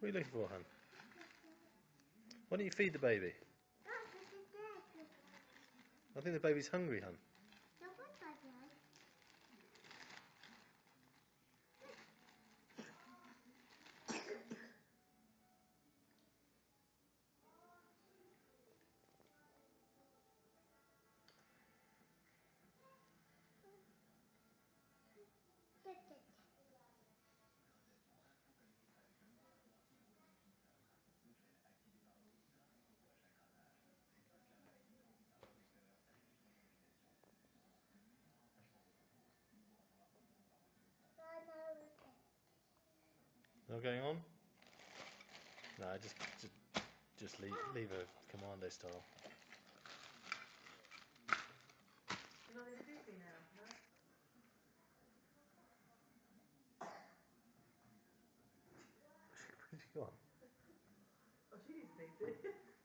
What are you looking for, hun? Why don't you feed the baby? I think the baby's hungry, hun. No going on? No, just just, just leave leave her commando style. Not now, no? Where's she gone? Oh, she's sleepy.